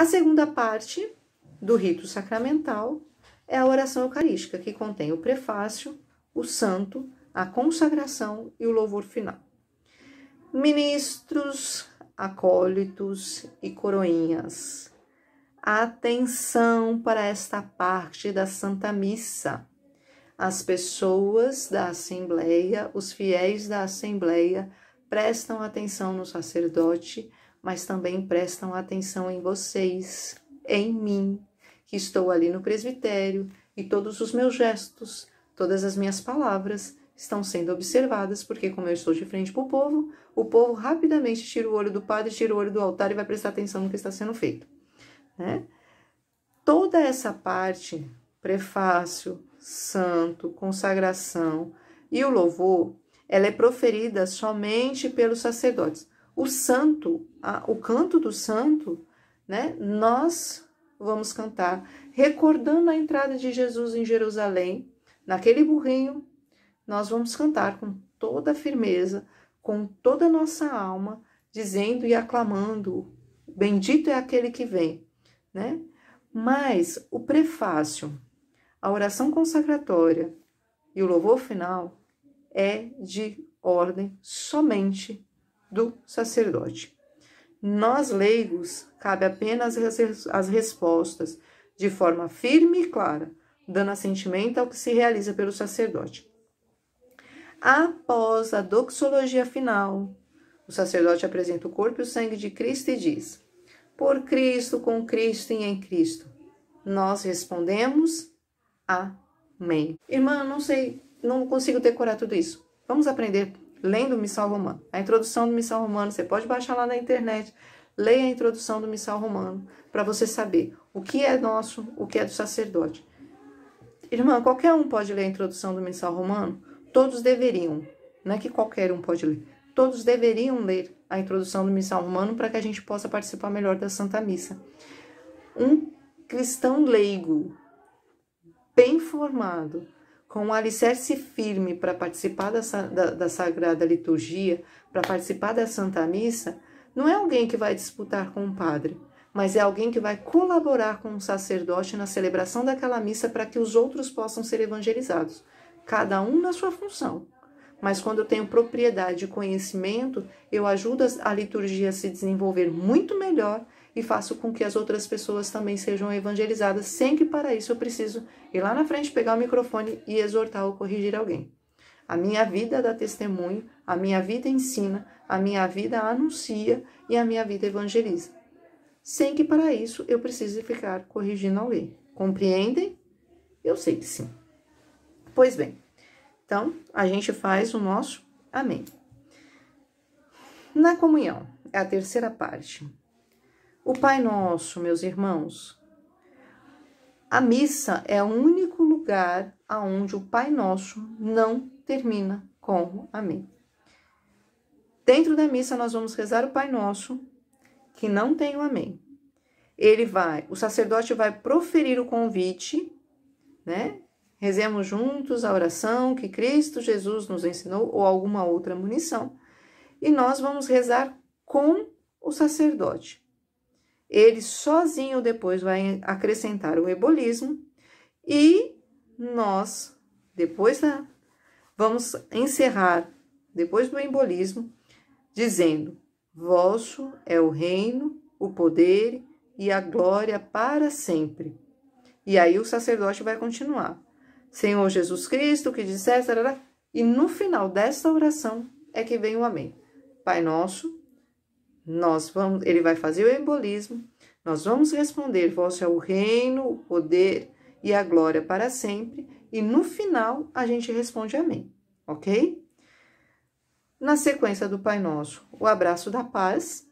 A segunda parte do rito sacramental é a oração eucarística, que contém o prefácio, o santo, a consagração e o louvor final. Ministros, acólitos e coroinhas, atenção para esta parte da Santa Missa. As pessoas da Assembleia, os fiéis da Assembleia, prestam atenção no sacerdote, mas também prestam atenção em vocês, em mim, que estou ali no presbitério e todos os meus gestos, todas as minhas palavras estão sendo observadas, porque como eu estou de frente para o povo, o povo rapidamente tira o olho do padre, tira o olho do altar e vai prestar atenção no que está sendo feito. Né? Toda essa parte, prefácio, santo, consagração e o louvor, ela é proferida somente pelos sacerdotes. O santo, a, o canto do santo, né? Nós vamos cantar recordando a entrada de Jesus em Jerusalém, naquele burrinho nós vamos cantar com toda a firmeza, com toda a nossa alma, dizendo e aclamando: Bendito é aquele que vem, né? Mas o prefácio, a oração consagratória e o louvor final é de ordem somente do sacerdote. Nós, leigos, cabe apenas as respostas de forma firme e clara, dando assentimento ao que se realiza pelo sacerdote. Após a doxologia final, o sacerdote apresenta o corpo e o sangue de Cristo e diz: Por Cristo, com Cristo e em Cristo. Nós respondemos: Amém. Irmã, não sei, não consigo decorar tudo isso. Vamos aprender lendo o Missal Romano. A introdução do Missal Romano, você pode baixar lá na internet. Leia a introdução do Missal Romano para você saber o que é nosso, o que é do sacerdote. Irmã, qualquer um pode ler a introdução do Missal Romano? Todos deveriam, não é que qualquer um pode ler, todos deveriam ler a introdução do Missal Romano para que a gente possa participar melhor da Santa Missa. Um cristão leigo, bem formado, com um alicerce firme para participar da, da, da Sagrada Liturgia, para participar da Santa Missa, não é alguém que vai disputar com o padre, mas é alguém que vai colaborar com o sacerdote na celebração daquela missa para que os outros possam ser evangelizados cada um na sua função. Mas quando eu tenho propriedade e conhecimento, eu ajudo a liturgia a se desenvolver muito melhor e faço com que as outras pessoas também sejam evangelizadas, sem que para isso eu preciso ir lá na frente, pegar o microfone e exortar ou corrigir alguém. A minha vida dá testemunho, a minha vida ensina, a minha vida anuncia e a minha vida evangeliza. Sem que para isso eu precise ficar corrigindo alguém. Compreendem? Eu sei que sim. Pois bem, então a gente faz o nosso amém. Na comunhão, é a terceira parte. O Pai Nosso, meus irmãos, a missa é o único lugar aonde o Pai Nosso não termina com amém. Dentro da missa nós vamos rezar o Pai Nosso, que não tem o amém. Ele vai, o sacerdote vai proferir o convite, né? Rezemos juntos a oração que Cristo Jesus nos ensinou ou alguma outra munição. E nós vamos rezar com o sacerdote. Ele sozinho depois vai acrescentar o ebolismo e nós, depois vamos encerrar, depois do embolismo, dizendo: Vosso é o reino, o poder e a glória para sempre. E aí o sacerdote vai continuar. Senhor Jesus Cristo, que disseste, e no final desta oração é que vem o amém. Pai nosso, nós vamos, ele vai fazer o embolismo, nós vamos responder, vosso é o reino, o poder e a glória para sempre, e no final a gente responde amém, ok? Na sequência do Pai Nosso, o abraço da paz.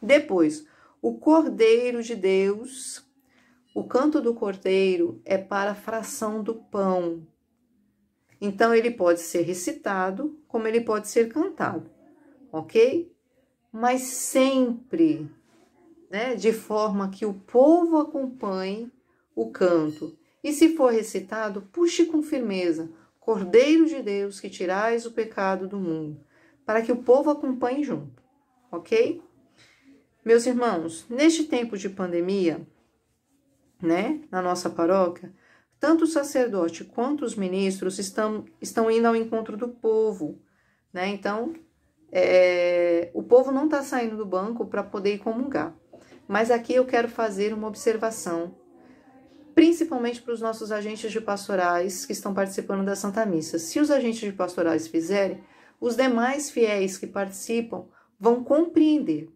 Depois, o Cordeiro de Deus, o canto do cordeiro é para a fração do pão. Então, ele pode ser recitado, como ele pode ser cantado, ok? Mas sempre, né, de forma que o povo acompanhe o canto. E se for recitado, puxe com firmeza, Cordeiro de Deus, que tirais o pecado do mundo, para que o povo acompanhe junto, ok? Meus irmãos, neste tempo de pandemia, né, na nossa paróquia, tanto o sacerdote quanto os ministros estão, estão indo ao encontro do povo, né? Então, é, o povo não está saindo do banco para poder ir comungar. Mas aqui eu quero fazer uma observação, principalmente para os nossos agentes de pastorais que estão participando da Santa Missa. Se os agentes de pastorais fizerem, os demais fiéis que participam vão compreender.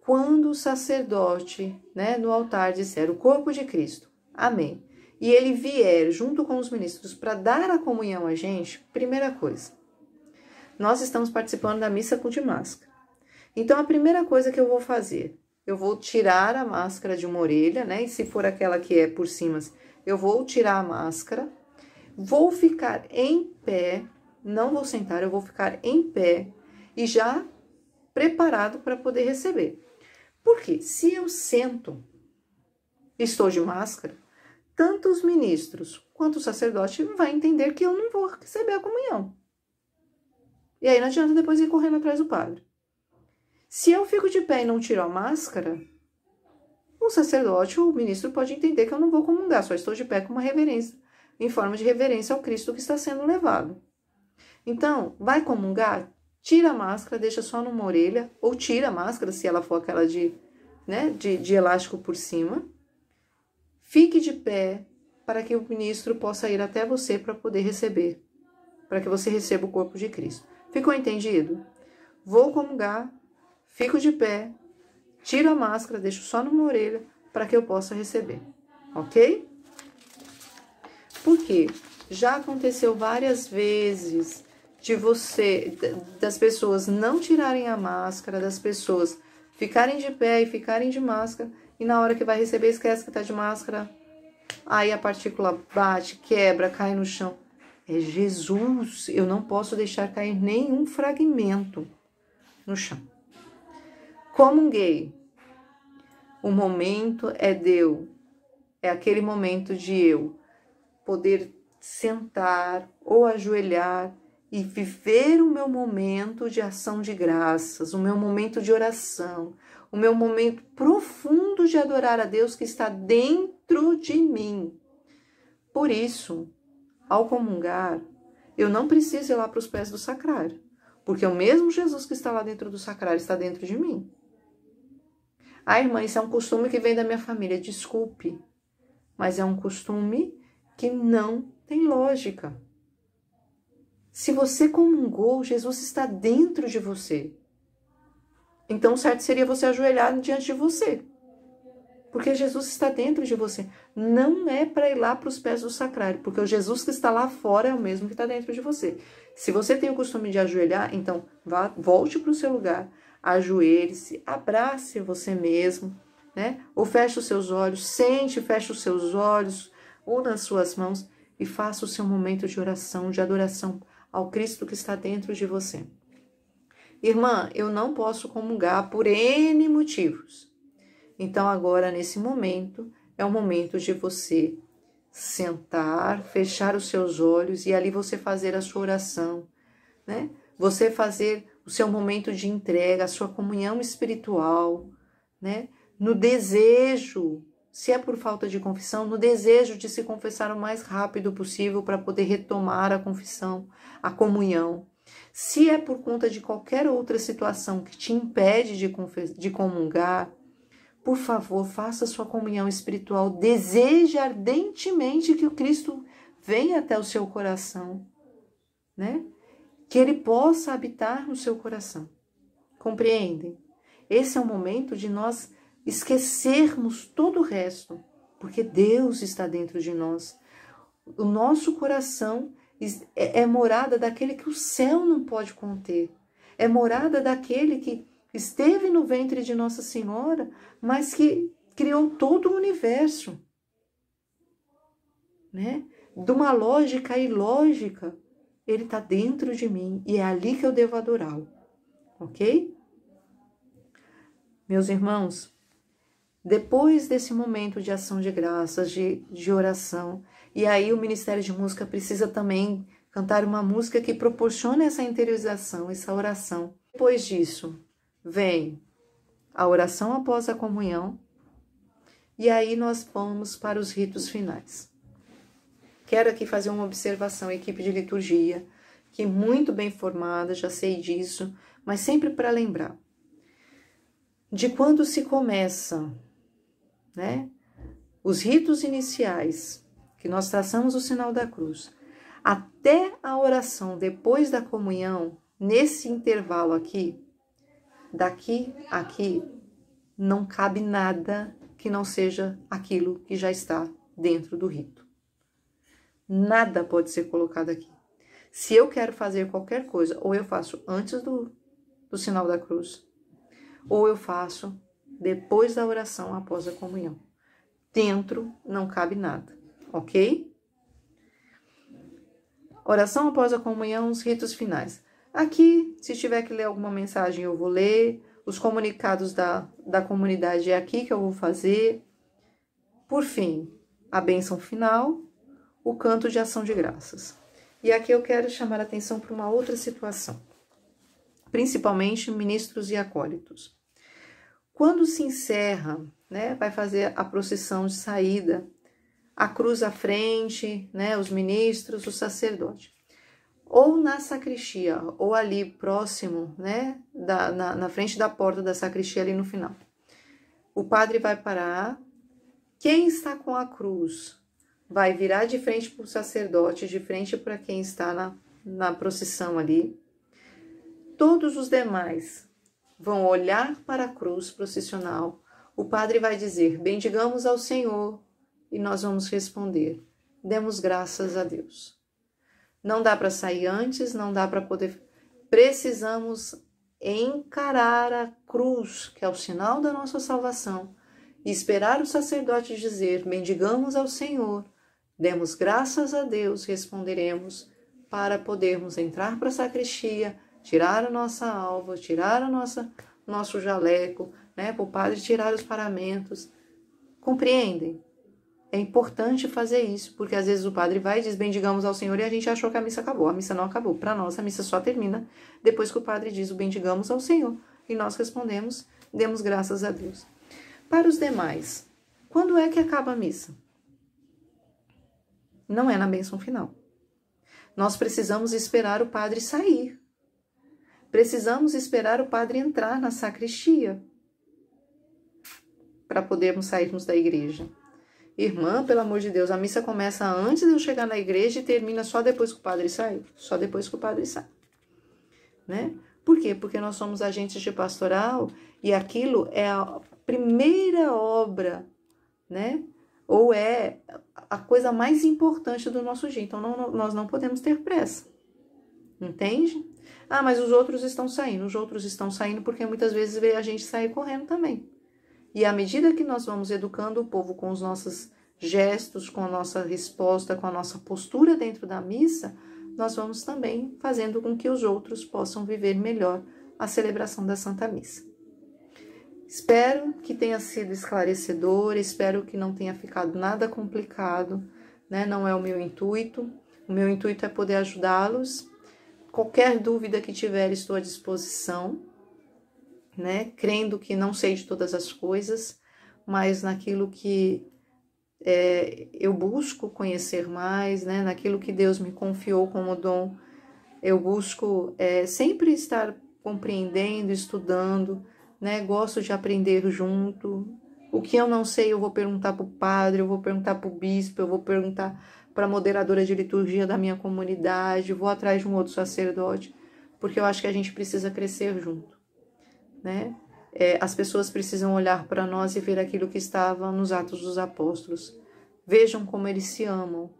Quando o sacerdote, né, no altar disser o corpo de Cristo, amém, e ele vier junto com os ministros para dar a comunhão a gente, primeira coisa, nós estamos participando da missa com de máscara. Então, a primeira coisa que eu vou fazer, eu vou tirar a máscara de uma orelha, né? E se for aquela que é por cima, eu vou tirar a máscara, vou ficar em pé, não vou sentar, eu vou ficar em pé e já preparado para poder receber. Porque se eu sento, estou de máscara, tanto os ministros quanto o sacerdote vai entender que eu não vou receber a comunhão. E aí não adianta depois ir correndo atrás do padre. Se eu fico de pé e não tiro a máscara, o sacerdote ou o ministro pode entender que eu não vou comungar, só estou de pé com uma reverência, em forma de reverência ao Cristo que está sendo levado. Então, vai comungar? Tira a máscara, deixa só numa orelha, ou tira a máscara, se ela for aquela de, né, de, de elástico por cima Fique de pé para que o ministro possa ir até você para poder receber, para que você receba o corpo de Cristo. Ficou entendido? Vou comungar, fico de pé, tiro a máscara, deixo só numa orelha para que eu possa receber, ok? Porque já aconteceu várias vezes de você, das pessoas não tirarem a máscara, das pessoas ficarem de pé e ficarem de máscara e na hora que vai receber esquece que tá de máscara. Aí a partícula bate, quebra, cai no chão. É Jesus, eu não posso deixar cair nenhum fragmento no chão. Comunguei. O momento é deu. É aquele momento de eu poder sentar ou ajoelhar e viver o meu momento de ação de graças, o meu momento de oração, o meu momento profundo de adorar a Deus que está dentro de mim. Por isso, ao comungar, eu não preciso ir lá para os pés do sacrário, porque o mesmo Jesus que está lá dentro do sacrário está dentro de mim. Ah, irmã, isso é um costume que vem da minha família. Desculpe, mas é um costume que não tem lógica. Se você comungou, Jesus está dentro de você. Então, certo seria você ajoelhar diante de você. Porque Jesus está dentro de você. Não é para ir lá para os pés do sacrário, porque o Jesus que está lá fora é o mesmo que está dentro de você. Se você tem o costume de ajoelhar, então vá, volte para o seu lugar, ajoelhe-se, abrace você mesmo, né? Ou feche os seus olhos, sente, feche os seus olhos, ou nas suas mãos e faça o seu momento de oração, de adoração ao Cristo que está dentro de você. Irmã, eu não posso comungar por N motivos. Então, agora, nesse momento, é o momento de você sentar, fechar os seus olhos e ali você fazer a sua oração, né? Você fazer o seu momento de entrega, a sua comunhão espiritual, né? No desejo, se é por falta de confissão, no desejo de se confessar o mais rápido possível para poder retomar a confissão, a comunhão. Se é por conta de qualquer outra situação que te impede de, de comungar, por favor, faça sua comunhão espiritual. Deseje ardentemente que o Cristo venha até o seu coração, né? Que ele possa habitar no seu coração. Compreendem? Esse é o momento de nós esquecermos todo o resto, porque Deus está dentro de nós. O nosso coração é, é morada daquele que o céu não pode conter. É morada daquele que esteve no ventre de Nossa Senhora, mas que criou todo o universo. Né? De uma lógica ilógica, ele está dentro de mim e é ali que eu devo adorá-lo. Ok? Meus irmãos, depois desse momento de ação de graças, de, de oração, e aí o Ministério de Música precisa também cantar uma música que proporcione essa interiorização, essa oração. Depois disso, vem a oração após a comunhão, e aí nós vamos para os ritos finais. Quero aqui fazer uma observação, equipe de liturgia, que muito bem formada, já sei disso, mas sempre para lembrar de quando se começa, né? Os ritos iniciais, que nós traçamos o sinal da cruz, até a oração depois da comunhão, nesse intervalo aqui, daqui a aqui, não cabe nada que não seja aquilo que já está dentro do rito. Nada pode ser colocado aqui. Se eu quero fazer qualquer coisa, ou eu faço antes do, do sinal da cruz, ou eu faço depois da oração após a comunhão. Dentro não cabe nada, ok? Oração após a comunhão, os ritos finais. Aqui, se tiver que ler alguma mensagem, eu vou ler. Os comunicados da, da comunidade é aqui que eu vou fazer. Por fim, a bênção final, o canto de ação de graças. E aqui eu quero chamar a atenção para uma outra situação, principalmente ministros e acólitos. Quando se encerra, né, vai fazer a procissão de saída, a cruz à frente, né, os ministros, o sacerdote ou na sacristia, ou ali próximo, né, da, na, na frente da porta da sacristia, ali no final. O padre vai parar. Quem está com a cruz vai virar de frente para o sacerdote, de frente para quem está na, na procissão ali. Todos os demais vão olhar para a cruz processional. O padre vai dizer: Bendigamos ao Senhor, e nós vamos responder: Demos graças a Deus. Não dá para sair antes, não dá para poder. Precisamos encarar a cruz, que é o sinal da nossa salvação, e esperar o sacerdote dizer: Bendigamos ao Senhor, demos graças a Deus, responderemos, para podermos entrar para a sacristia, tirar a nossa alva, tirar nossa nosso jaleco, né, para o padre tirar os paramentos. Compreendem? É importante fazer isso, porque às vezes o padre vai e diz bendigamos ao Senhor e a gente achou que a missa acabou. A missa não acabou. Para nós, a missa só termina depois que o padre diz o bendigamos ao Senhor. E nós respondemos, demos graças a Deus. Para os demais, quando é que acaba a missa? Não é na bênção final. Nós precisamos esperar o padre sair. Precisamos esperar o padre entrar na sacristia para podermos sairmos da igreja. Irmã, pelo amor de Deus, a missa começa antes de eu chegar na igreja e termina só depois que o padre sai. Só depois que o padre sai. Né? Por quê? Porque nós somos agentes de pastoral e aquilo é a primeira obra, né? Ou é a coisa mais importante do nosso dia. Então, não, nós não podemos ter pressa. Entende? Ah, mas os outros estão saindo. Os outros estão saindo porque muitas vezes vê a gente sair correndo também. E à medida que nós vamos educando o povo com os nossos gestos, com a nossa resposta, com a nossa postura dentro da missa, nós vamos também fazendo com que os outros possam viver melhor a celebração da Santa Missa. Espero que tenha sido esclarecedor, espero que não tenha ficado nada complicado, né? Não é o meu intuito. O meu intuito é poder ajudá-los. Qualquer dúvida que tiver, estou à disposição né? Crendo que não sei de todas as coisas, mas naquilo que é, eu busco conhecer mais, né? Naquilo que Deus me confiou como dom, eu busco é, sempre estar compreendendo, estudando, né? Gosto de aprender junto. O que eu não sei, eu vou perguntar para o padre, eu vou perguntar para o bispo, eu vou perguntar para a moderadora de liturgia da minha comunidade, vou atrás de um outro sacerdote, porque eu acho que a gente precisa crescer junto né? É, as pessoas precisam olhar para nós e ver aquilo que estava nos Atos dos Apóstolos. Vejam como eles se amam.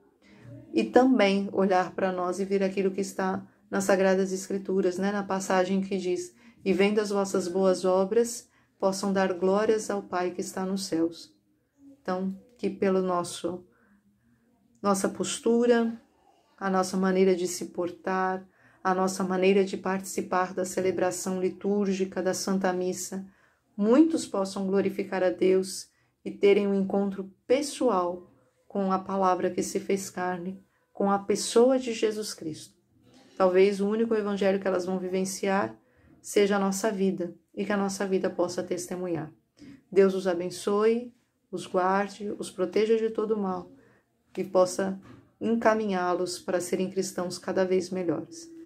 E também olhar para nós e ver aquilo que está nas Sagradas Escrituras, né? na passagem que diz: E vendo as vossas boas obras, possam dar glórias ao Pai que está nos céus. Então, que nosso nossa postura, a nossa maneira de se portar, a nossa maneira de participar da celebração litúrgica da Santa Missa, muitos possam glorificar a Deus e terem um encontro pessoal com a palavra que se fez carne, com a pessoa de Jesus Cristo. Talvez o único evangelho que elas vão vivenciar seja a nossa vida e que a nossa vida possa testemunhar. Deus os abençoe, os guarde, os proteja de todo mal e possa encaminhá-los para serem cristãos cada vez melhores.